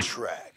track.